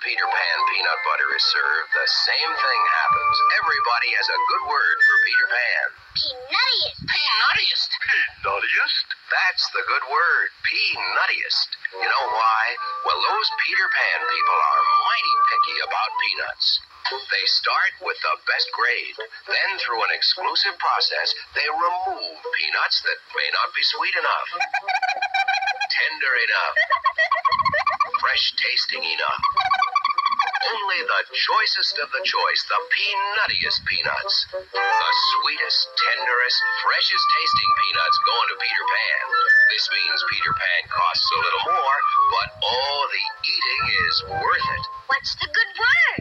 Peter Pan peanut butter is served, the same thing happens. Everybody has a good word for Peter Pan. Peanuttiest. Peanuttiest. Peanuttiest? That's the good word, peanuttiest. You know why? Well, those Peter Pan people are mighty picky about peanuts. They start with the best grade. Then, through an exclusive process, they remove peanuts that may not be sweet enough, tender enough, fresh tasting enough. Only the choicest of the choice, the peanuttiest peanuts. The sweetest, tenderest, freshest tasting peanuts going to Peter Pan. This means Peter Pan costs a little more, but oh, the eating is worth it. What's the good word?